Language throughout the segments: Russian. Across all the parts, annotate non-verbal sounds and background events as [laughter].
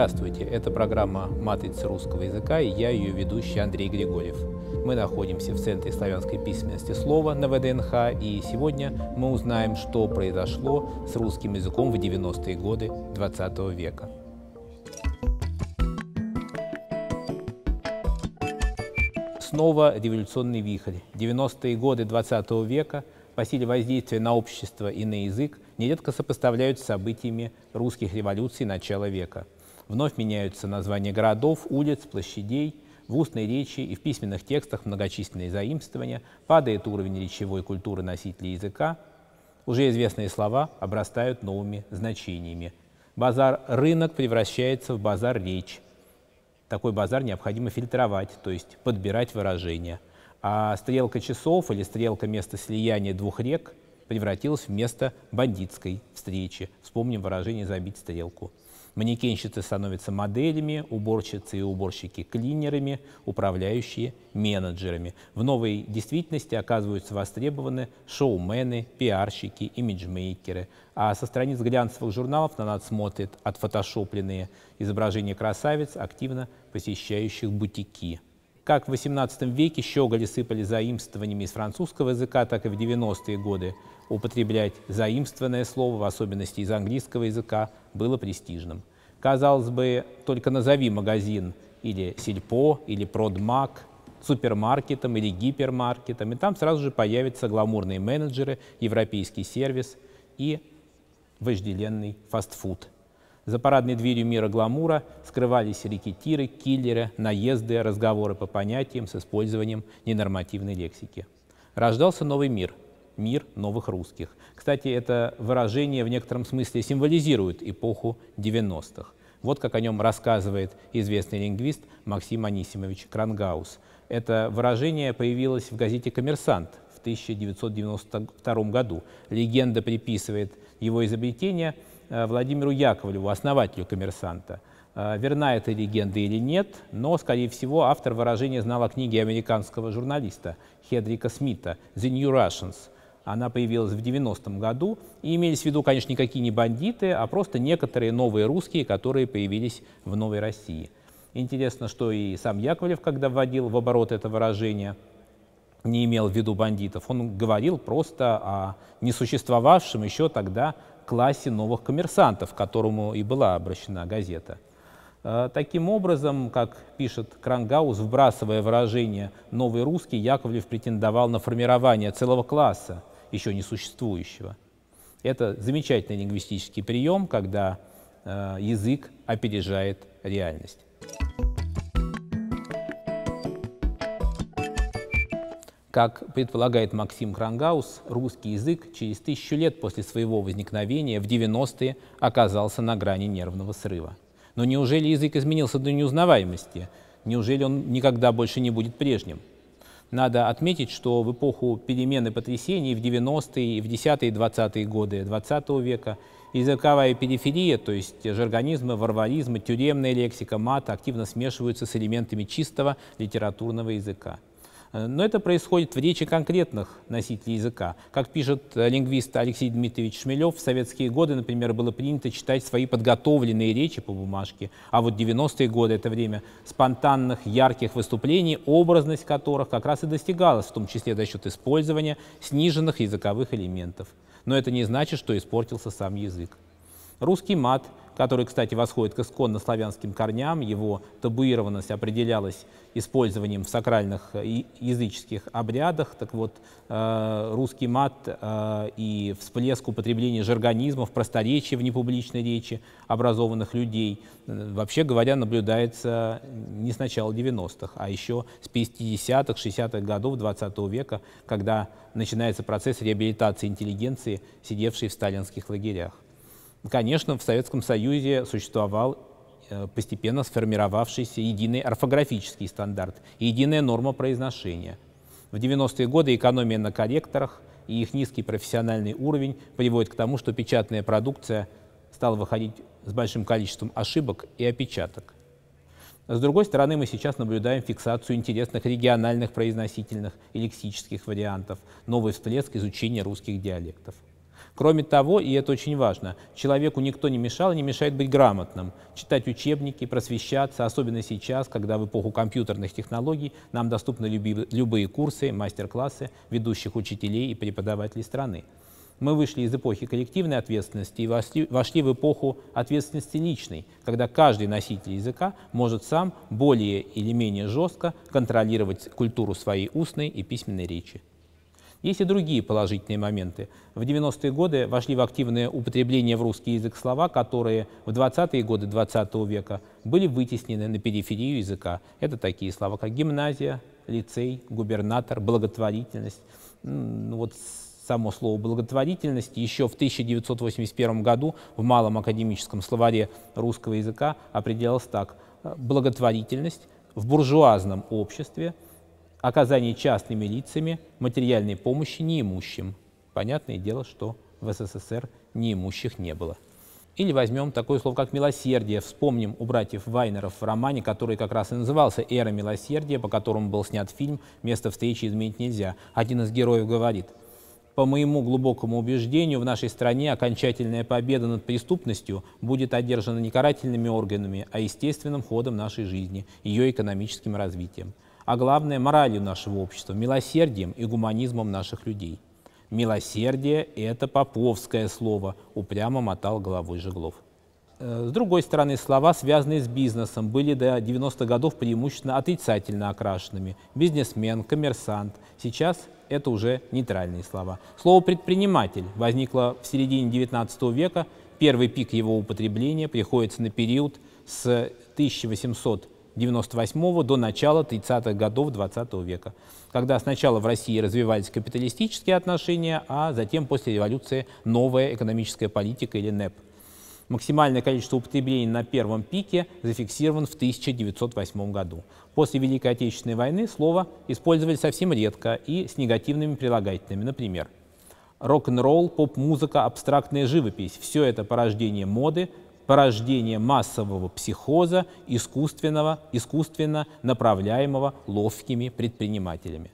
Здравствуйте, это программа «Матрица русского языка» и я ее ведущий Андрей Григорьев. Мы находимся в Центре славянской письменности слова на ВДНХ, и сегодня мы узнаем, что произошло с русским языком в 90-е годы 20 века. Снова революционный вихрь. 90-е годы 20 века по силе воздействия на общество и на язык нередко сопоставляют с событиями русских революций начала века. Вновь меняются названия городов, улиц, площадей, в устной речи и в письменных текстах многочисленные заимствования, падает уровень речевой культуры носителей языка, уже известные слова обрастают новыми значениями. Базар-рынок превращается в базар-речь. Такой базар необходимо фильтровать, то есть подбирать выражения. А стрелка часов или стрелка места слияния двух рек превратилась в место бандитской встречи. Вспомним выражение «забить стрелку». Манекенщицы становятся моделями, уборщицы и уборщики – клинерами, управляющие – менеджерами. В новой действительности оказываются востребованы шоумены, пиарщики, имиджмейкеры. А со страниц глянцевых журналов на нас смотрят отфотошопленные изображения красавиц, активно посещающих бутики. Как в XVIII веке щеголи сыпали заимствованиями из французского языка, так и в 90-е годы употреблять заимствованное слово, в особенности из английского языка, было престижным. Казалось бы, только назови магазин или сельпо, или продмаг, супермаркетом или гипермаркетом, и там сразу же появятся гламурные менеджеры, европейский сервис и вожделенный фастфуд. За парадной дверью мира гламура скрывались рекетиры, киллеры, наезды, разговоры по понятиям с использованием ненормативной лексики. Рождался новый мир – мир новых русских. Кстати, это выражение в некотором смысле символизирует эпоху 90-х. Вот как о нем рассказывает известный лингвист Максим Анисимович Крангаус. Это выражение появилось в газете «Коммерсант» в 1992 году. Легенда приписывает его изобретение э, Владимиру Яковлеву, основателю «Коммерсанта». Э, верна эта легенда или нет, но, скорее всего, автор выражения знал о книге американского журналиста Хедрика Смита «The New Russians», она появилась в 90-м году, и имелись в виду, конечно, никакие не бандиты, а просто некоторые новые русские, которые появились в Новой России. Интересно, что и сам Яковлев, когда вводил в оборот это выражение, не имел в виду бандитов. Он говорил просто о несуществовавшем еще тогда классе новых коммерсантов, к которому и была обращена газета. Э, таким образом, как пишет Крангаус, вбрасывая выражение «новый русский», Яковлев претендовал на формирование целого класса, еще не существующего. Это замечательный лингвистический прием, когда э, язык опережает реальность. Как предполагает Максим Крангаус, русский язык через тысячу лет после своего возникновения в 90-е оказался на грани нервного срыва. Но неужели язык изменился до неузнаваемости? Неужели он никогда больше не будет прежним? Надо отметить, что в эпоху перемен и потрясений в 90-е, и в 10-е и 20-е годы 20 века языковая периферия, то есть жаргонизмы, варваризмы, тюремная лексика, мат активно смешиваются с элементами чистого литературного языка. Э, но это происходит в речи конкретных носителей языка. Как пишет э, лингвист Алексей Дмитриевич Шмелев, в советские годы, например, было принято читать свои подготовленные речи по бумажке, а вот 90-е годы — это время спонтанных, ярких выступлений, образность которых как раз и достигалась, в том числе за счет использования сниженных языковых элементов. Но это не значит, что испортился сам язык. Русский мат который, кстати, восходит к исконно славянским корням. Его табуированность определялась использованием в сакральных э, языческих обрядах. Так вот, э, русский мат э, и всплеск употребления жаргонизмов, просторечия в непубличной речи образованных людей, вообще говоря, наблюдается не с начала 90-х, а еще с 50-х, 60-х годов 20 века, когда начинается процесс реабилитации интеллигенции, сидевшей в сталинских лагерях. Конечно, в Советском Союзе существовал э, постепенно сформировавшийся единый орфографический стандарт единая норма произношения. В 90-е годы экономия на корректорах и их низкий профессиональный уровень приводит к тому, что печатная продукция стала выходить с большим количеством ошибок и опечаток. С другой стороны, мы сейчас наблюдаем фиксацию интересных региональных произносительных и лексических вариантов, новый всплеск изучения русских диалектов. Кроме того, и это очень важно, человеку никто не мешал и не мешает быть грамотным, читать учебники, просвещаться, особенно сейчас, когда в эпоху компьютерных технологий нам доступны любые курсы, мастер-классы ведущих учителей и преподавателей страны. Мы вышли из эпохи коллективной ответственности и вошли, вошли в эпоху ответственности личной, когда каждый носитель языка может сам более или менее жестко контролировать культуру своей устной и письменной речи. Есть и другие положительные моменты. В 90-е годы вошли в активное употребление в русский язык слова, которые в 20-е годы 20 -го века были вытеснены на периферию языка. Это такие слова, как гимназия, лицей, губернатор, благотворительность. Ну, вот само слово благотворительность еще в 1981 году в Малом академическом словаре русского языка определялось так. Благотворительность в буржуазном обществе – оказание частными лицами материальной помощи неимущим. Понятное дело, что в СССР неимущих не было. Или возьмем такое слово, как «милосердие». Вспомним у братьев Вайнеров в романе, который как раз и назывался «Эра милосердия», по которому был снят фильм «Место встречи изменить нельзя». Один из героев говорит, «По моему глубокому убеждению, в нашей стране окончательная победа над преступностью будет одержана не карательными органами, а естественным ходом нашей жизни, ее экономическим развитием» а главное – моралью нашего общества, милосердием и гуманизмом наших людей. Милосердие – это поповское слово, упрямо мотал головой Жеглов. Э, с другой стороны, слова, связанные с бизнесом, были до 90-х годов преимущественно отрицательно окрашенными. Бизнесмен, коммерсант. Сейчас это уже нейтральные слова. Слово «предприниматель» возникло в середине XIX века. Первый пик его употребления приходится на период с 1800 1998 до начала 30-х годов 20 века, когда сначала в России развивались капиталистические отношения, а затем после революции новая экономическая политика или НЭП. Максимальное количество употреблений на первом пике зафиксирован в 1908 году. После Великой Отечественной войны слово использовали совсем редко и с негативными прилагательными. Например, рок-н-ролл, поп-музыка, абстрактная живопись – все это порождение моды, порождение массового психоза, искусственного, искусственно направляемого ловкими предпринимателями.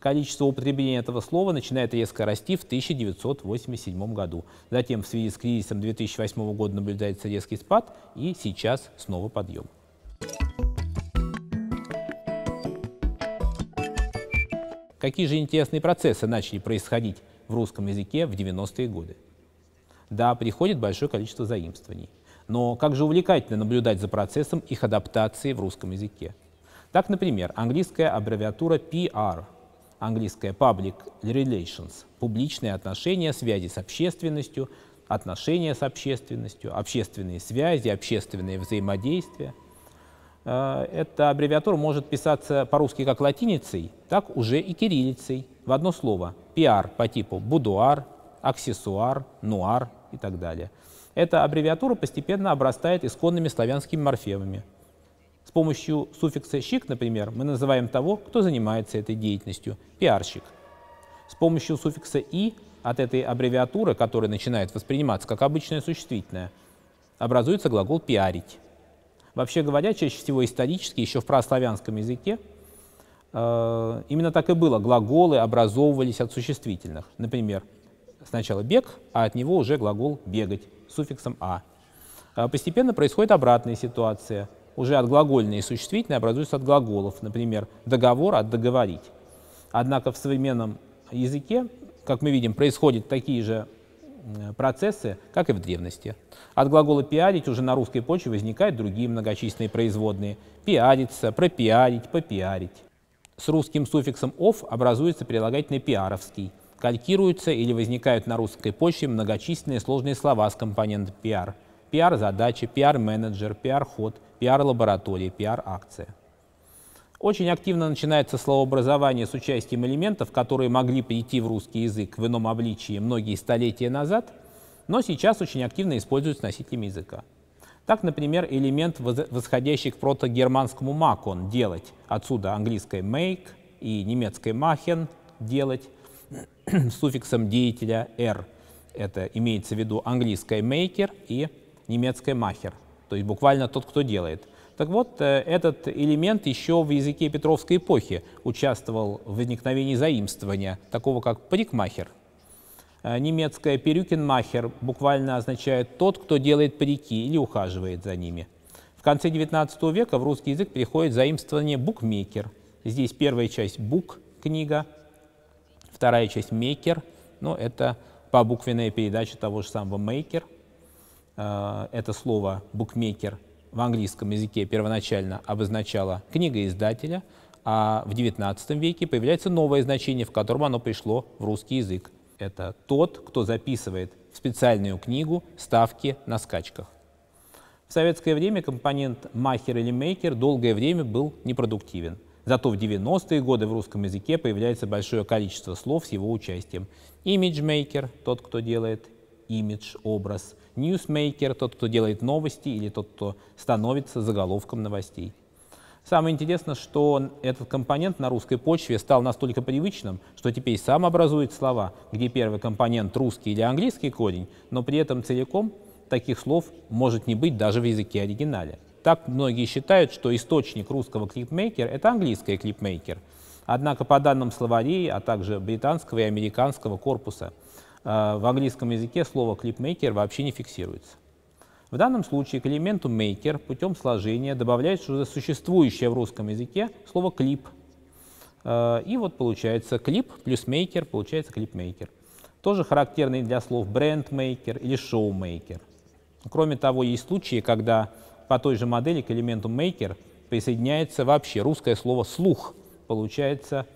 Количество употребления этого слова начинает резко расти в 1987 году. Затем в связи с кризисом 2008 года наблюдается резкий спад и сейчас снова подъем. Какие же интересные процессы начали происходить в русском языке в 90-е годы? Да, приходит большое количество заимствований. Но как же увлекательно наблюдать за процессом их адаптации в русском языке. Так, например, английская аббревиатура PR, английская Public Relations, публичные отношения, связи с общественностью, отношения с общественностью, общественные связи, общественные взаимодействия. Э, эта аббревиатура может писаться по-русски как латиницей, так уже и кириллицей в одно слово. PR по типу будуар, аксессуар, нуар и так далее – эта аббревиатура постепенно обрастает исконными славянскими морфемами. С помощью суффикса «щик», например, мы называем того, кто занимается этой деятельностью – пиарщик. С помощью суффикса «и» от этой аббревиатуры, которая начинает восприниматься как обычное существительное, образуется глагол «пиарить». Вообще говоря, чаще всего исторически, еще в праславянском языке, э, именно так и было. Глаголы образовывались от существительных. Например, сначала «бег», а от него уже глагол «бегать» суффиксом «а». а. Постепенно происходит обратная ситуация. Уже от глагольной и существительной образуются от глаголов, например, договор от договорить. Однако в современном языке, как мы видим, происходят такие же процессы, как и в древности. От глагола «пиарить» уже на русской почве возникают другие многочисленные производные. «Пиариться», «пропиарить», «попиарить». С русским суффиксом «ов» образуется прилагательный «пиаровский», калькируются или возникают на русской почве многочисленные сложные слова с компонентом PR. PR-задача, PR-менеджер, PR-ход, PR-лаборатория, PR-акция. Очень активно начинается словообразование с участием элементов, которые могли прийти в русский язык в ином обличии многие столетия назад, но сейчас очень активно используются носителями языка. Так, например, элемент, восходящий к протогерманскому «макон» — «делать», отсюда английское «make» и немецкое «machen» — «делать», [clears throat] суффиксом деятеля «р». Это имеется в виду английское «maker» и немецкое «macher», то есть буквально тот, кто делает. Так вот, э, этот элемент еще в языке Петровской эпохи участвовал в возникновении заимствования, такого как парикмахер. Э, немецкое «перюкенмахер» буквально означает «тот, кто делает парики или ухаживает за ними». В конце XIX века в русский язык приходит заимствование «букмекер». Здесь первая часть «бук» — книга, вторая часть «мекер», но это побуквенная передача того же самого «мейкер». Э, это слово «букмекер» в английском языке первоначально обозначало книга издателя, а в XIX веке появляется новое значение, в котором оно пришло в русский язык это тот, кто записывает в специальную книгу ставки на скачках. В советское время компонент «махер» или «мейкер» долгое время был непродуктивен. Зато в 90-е годы в русском языке появляется большое количество слов с его участием. Имиджмейкер – тот, кто делает имидж, образ. Ньюсмейкер – тот, кто делает новости или тот, кто становится заголовком новостей. Самое интересное, что этот компонент на русской почве стал настолько привычным, что теперь сам образует слова, где первый компонент русский или английский корень, но при этом целиком таких слов может не быть даже в языке оригинале. Так многие считают, что источник русского клипмейкер – это английское клипмейкер. Однако по данным словарей, а также британского и американского корпуса, э, в английском языке слово клипмейкер вообще не фиксируется. В данном случае к элементу maker путем сложения добавляется уже существующее в русском языке слово клип. Э, и вот получается клип плюс maker, получается клипмейкер. Тоже характерный для слов брендмейкер или шоумейкер. Кроме того, есть случаи, когда по той же модели к элементу maker присоединяется вообще русское слово слух. Получается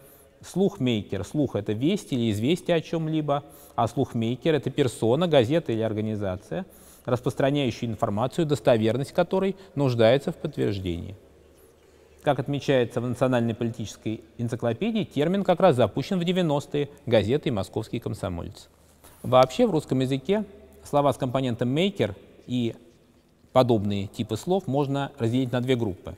слухмейкер. Слух — это весть или известие о чем-либо, а слухмейкер — это персона, газета или организация — распространяющий информацию, достоверность которой нуждается в подтверждении. Как отмечается в национальной политической энциклопедии, термин как раз запущен в 90-е газетой «Московский комсомолец». Вообще в русском языке слова с компонентом «maker» и подобные типы слов можно разделить на две группы.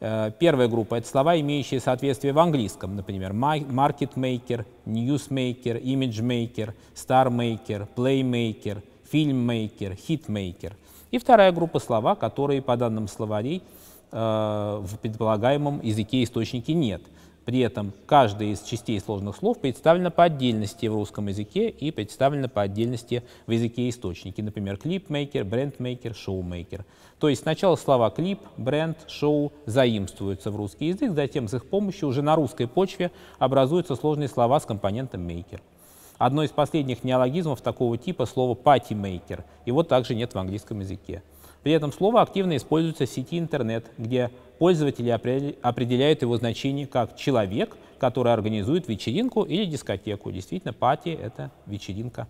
Э, первая группа — это слова, имеющие соответствие в английском, например, market maker, news maker, image maker, star maker, play maker — фильммейкер, хитмейкер. И вторая группа слова, которые, по данным словарей, э, в предполагаемом языке-источнике нет. При этом каждая из частей сложных слов представлена по отдельности в русском языке и представлена по отдельности в языке-источнике. Например, клипмейкер, брендмейкер, шоумейкер. То есть сначала слова клип, бренд, шоу заимствуются в русский язык, затем с их помощью уже на русской почве образуются сложные слова с компонентом мейкер. Одно из последних неологизмов такого типа слово «патимейкер». Его также нет в английском языке. При этом слово активно используется в сети интернет, где пользователи определяют его значение как «человек», который организует вечеринку или дискотеку. Действительно, пати — это вечеринка.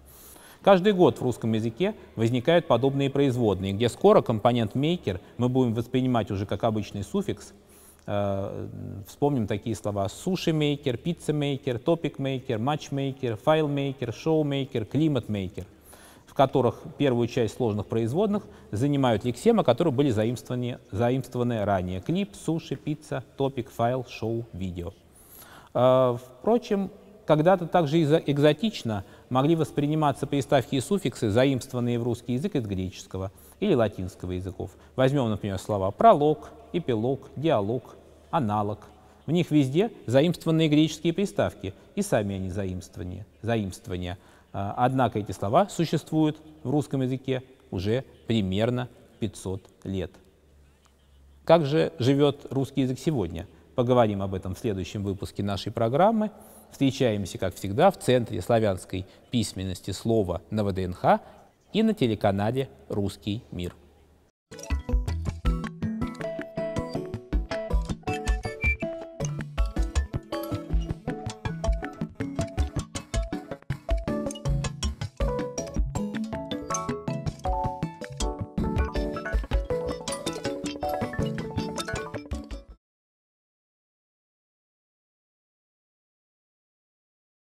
Каждый год в русском языке возникают подобные производные, где скоро компонент «maker» мы будем воспринимать уже как обычный суффикс, Э, вспомним такие слова суши-мейкер, пицца-мейкер, топик-мейкер, матч-мейкер, файл-мейкер, шоу-мейкер, климат-мейкер, в которых первую часть сложных производных занимают лексемы, которые были заимствованы, заимствованы ранее. Клип, суши, пицца, топик, файл, шоу, видео. Э, впрочем, когда-то также экзотично могли восприниматься приставки и суффиксы, заимствованные в русский язык из греческого или латинского языков. Возьмем, например, слова «пролог», эпилог, диалог, аналог. В них везде заимствованные греческие приставки, и сами они заимствования. заимствования. А, однако эти слова существуют в русском языке уже примерно 500 лет. Как же живет русский язык сегодня? Поговорим об этом в следующем выпуске нашей программы. Встречаемся, как всегда, в Центре славянской письменности слова на ВДНХ и на телеканале «Русский мир».